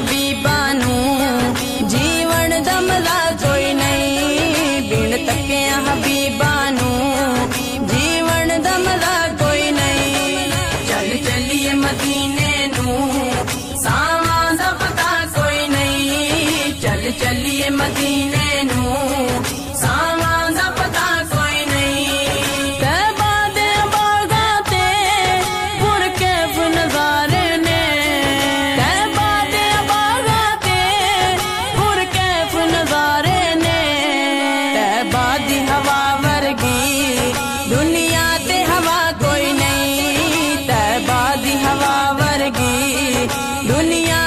ਹਬੀਬਾਂ ਨੂੰ ਜੀਵਨ ਦਾ ਮਜ਼ਾ ਕੋਈ ਨਹੀਂ। ਬਿਨ ਤੱਕਿਆ ਹਬੀਬਾਂ ਨੂੰ ਜੀਵਨ ਦਾ ਮਜ਼ਾ ਕੋਈ ਨਹੀਂ। ਚੱਲ ਚੱਲੀਏ ਮਦੀਨੇ ਨੂੰ, ਸਾਵਾਂ ਦਾ ਪਤਾ ਕੋਈ ਨਹੀਂ। ਚੱਲ ਚੱਲੀਏ ਮਦੀਨੇ ਨੂੰ दुनिया